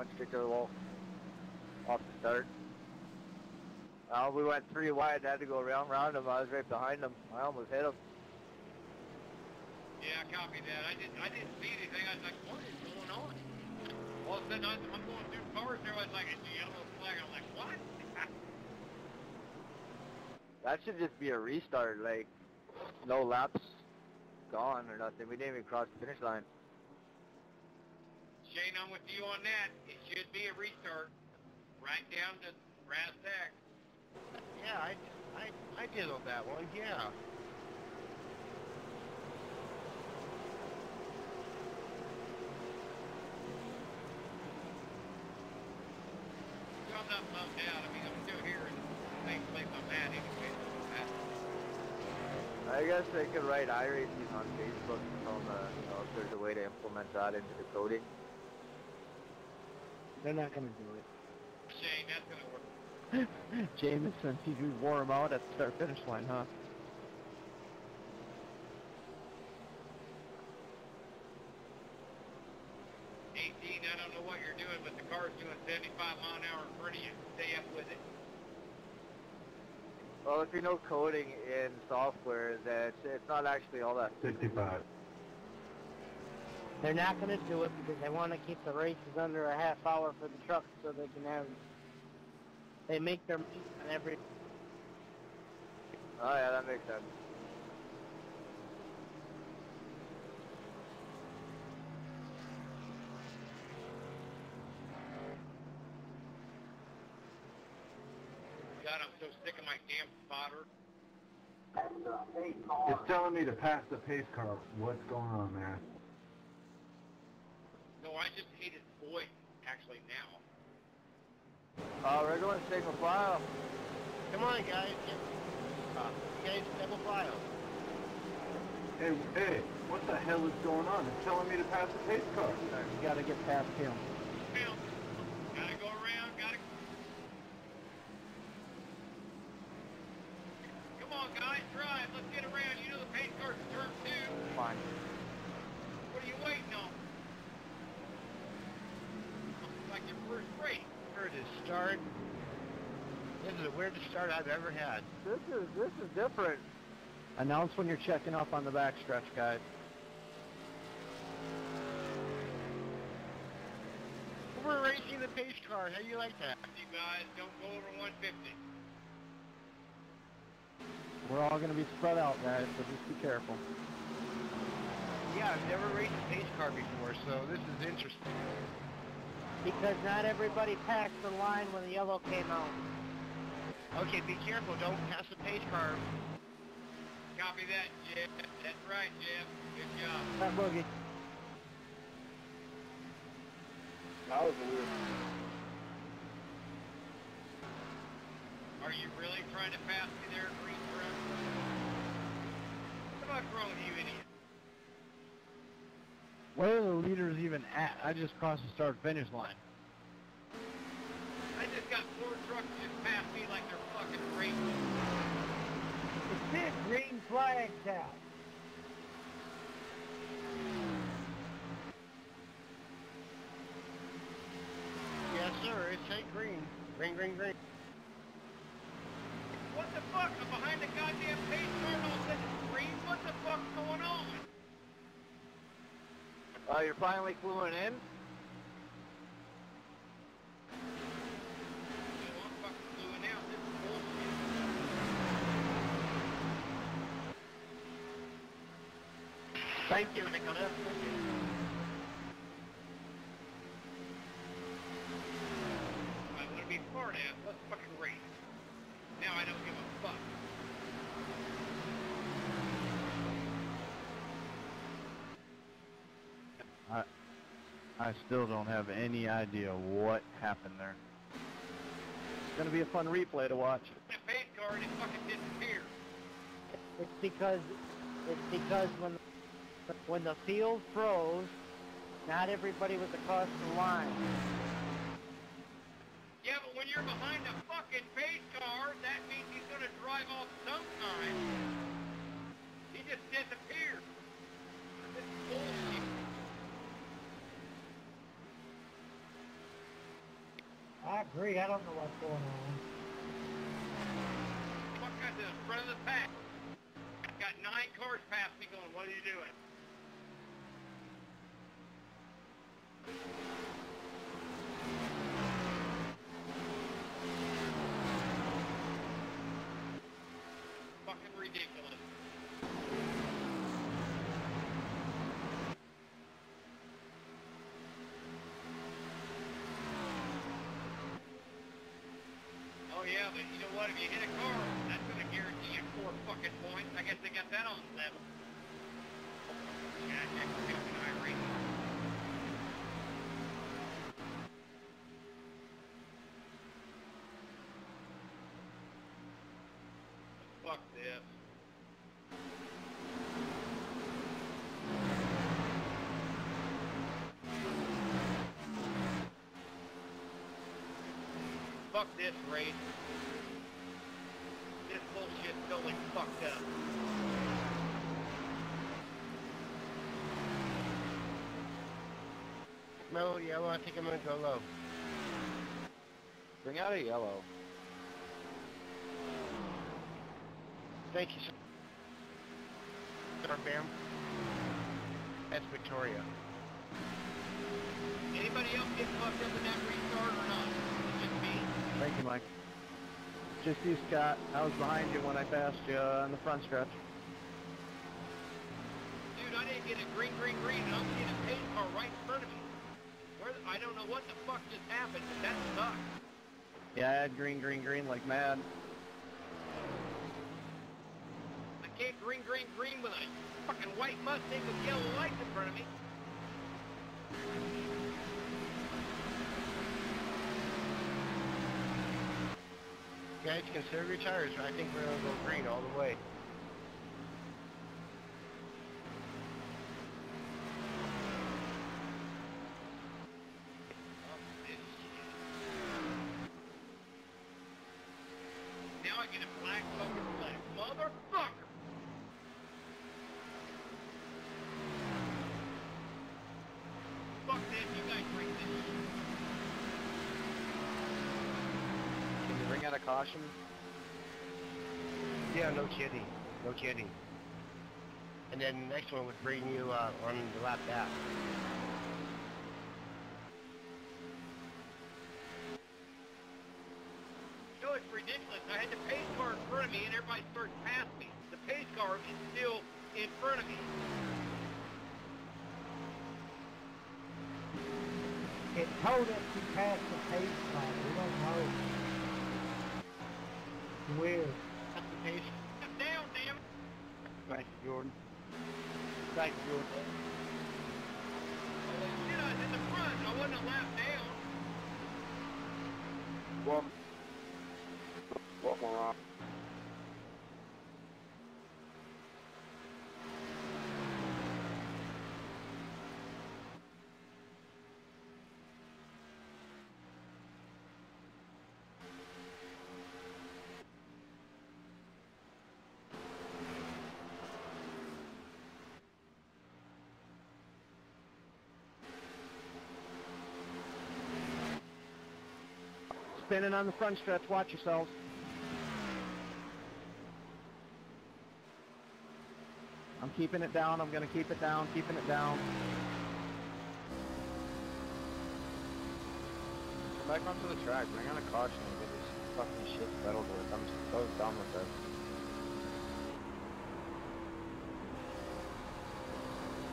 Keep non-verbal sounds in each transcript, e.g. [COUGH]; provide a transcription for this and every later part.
went straight to the wall. Off the start. Uh, we went three wide, had to go around, round him. I was right behind him. I almost hit him. Yeah, copy that. I didn't I didn't see anything. I was like, what is going on? All of a sudden, I'm I'm going through cars there. I was like, it's a yellow flag. I'm like, what? [LAUGHS] That should just be a restart, like, no laps gone or nothing. We didn't even cross the finish line. Shane, I'm with you on that. It should be a restart. Right down to brass tacks. Yeah, I, I, I did on that one, yeah. So I'm not bummed out. I mean, I'm still here in the same place I'm at anyway. I guess they could write iRacing on Facebook and tell them, uh, you know, if there's a way to implement that into the coding. They're not going to do it. Shane, that's going to work. [LAUGHS] Jameson, you wore him out at the start finish line, huh? Eighteen, I don't know what you're doing, but the car's doing 75 mile an hour in front of you. Stay up with it. Well, if you know coding in software, that it's not actually all that. 65. They're not going to do it because they want to keep the races under a half hour for the trucks so they can have. They make their meat on every. Oh yeah, that makes sense. God, I'm so sick of my damn spotter. It's telling me to pass the pace car. What's going on, man? No, I just hate his voice, actually, now. Uh, we're going single file. Come on, guys, get, uh, guys, double file. Hey, hey, what the hell is going on? It's telling me to pass the pace car. You got to get past him. Now, gotta go around, gotta... Come on, guys, drive. Let's get around. You know the pace car's in turn two. Fine. What are you waiting on? Like your first race. Where to start? This is the weirdest start I've ever had. This is this is different. Announce when you're checking off on the backstretch, guys. We're racing the pace car. How do you like that? You guys don't go over 150. We're all going to be spread out, guys, so just be careful. Yeah, I've never raced a pace car before, so this is interesting. Because not everybody passed the line when the yellow came out. Okay, be careful. Don't pass the pace car. Copy that, Jeff. That's right, Jeff. Good job. That boogie. That was weird. Are you really trying to pass me there, Greensboro? What have I thrown you, idiot? Where are the leaders even at? I just crossed the start finish line. I just got four trucks just past me like they're fucking racing. It's this green flag out. Yes, sir. It's a green. Green, green, green. What the fuck? I'm behind the goddamn pace car and all of a sudden it's green? What the fuck's going on? You're finally fluent in. Thank you, Nicholas. I want to be smart ass. Let's fucking race. Now I don't give a fuck. I, I still don't have any idea what happened there. It's going to be a fun replay to watch. The pace car and it fucking disappeared. It's because it's because when when the field froze, not everybody was across the line. Yeah, but when you're behind a fucking pace car, that means he's gonna drive off sometime. He just disappeared. This is bullshit. I agree. I don't know what's going on. Fuck got the front of the pack. Got nine cars past me going, what are you doing? Fucking ridiculous. Oh yeah, but you know what? If you hit a car, that's gonna guarantee you four fucking points. I guess they got that on them. Yeah. Fuck this. Fuck this race. This bullshit's totally fucked up. Mellow yellow, I think I'm gonna go low. Bring out a yellow. Thank you, sir. Sir, Bam. That's Victoria. Anybody else get fucked up in that restart or not? Thank you, Mike. Just you, Scott. I was behind you when I passed you uh, on the front stretch. Dude, I didn't get a green, green, green, and I'm seeing a paint car right in front of me. Where the, I don't know what the fuck just happened, but that sucks. Yeah, I had green, green, green like mad. I can't green, green, green with a fucking white Mustang with yellow lights in front of me. Guys, conserve your tires. I think we're gonna go green all the way. Oh, shit. Now I get a black fucking flag. Motherfucker! Fuck this, you guys bring this shit. Can you bring out a caution? Yeah, no kidding. No kidding. And then the next one would bring you uh, on the lap back. You know, it's ridiculous. I had the pace car in front of me and everybody starts past me. The pace car is still in front of me. It told us to pass the pace car. We don't know. Weird. That's the pace. Step down, damn it. Thank you, Jordan. Thank you, Jordan. Holy shit, I was in the front. I wasn't a lap down. Well, Spinning on the front stretch. Watch yourselves. I'm keeping it down. I'm going to keep it down. Keeping it down. Come back onto the track. Bring on a caution get this fucking shit settled with. I'm so done with it.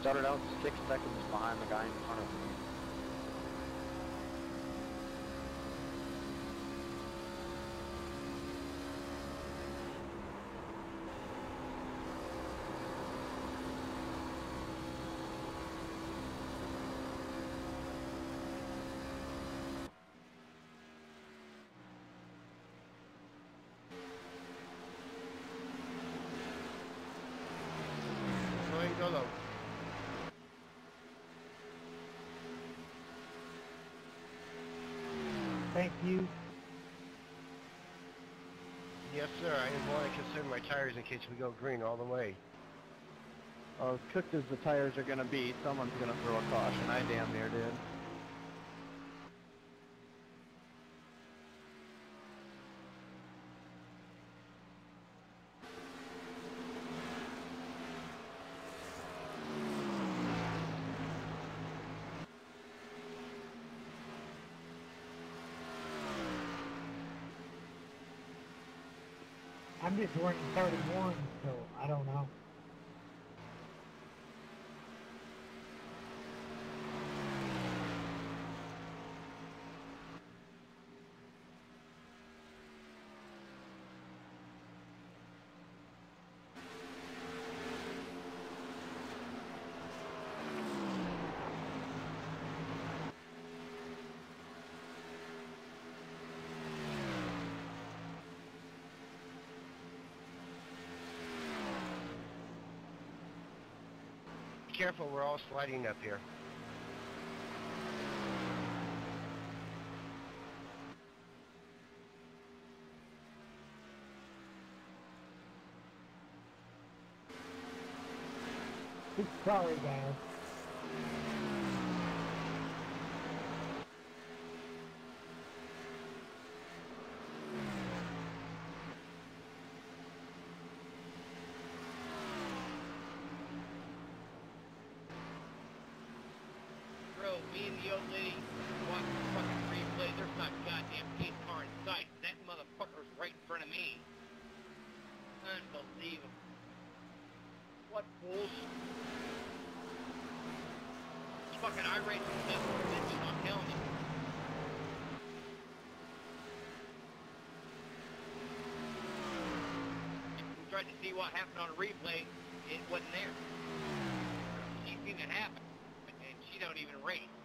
Started out six seconds behind the guy in front of me. Thank you. Yes, sir. I didn't want to consider my tires in case we go green all the way. Well, as cooked as the tires are going to be, someone's going to throw a caution. I damn near did. I'm just running 31, so I don't know. Careful, we're all sliding up here. Sorry, guys. Bro, me and the old lady watched the fucking replay. There's not a goddamn paint car in sight. That motherfucker's right in front of me. Unbelievable. What fools? It's fucking irate successful bitch, I'm telling you. We tried to see what happened on a replay. It wasn't there. She seen it happen, and she don't even rate.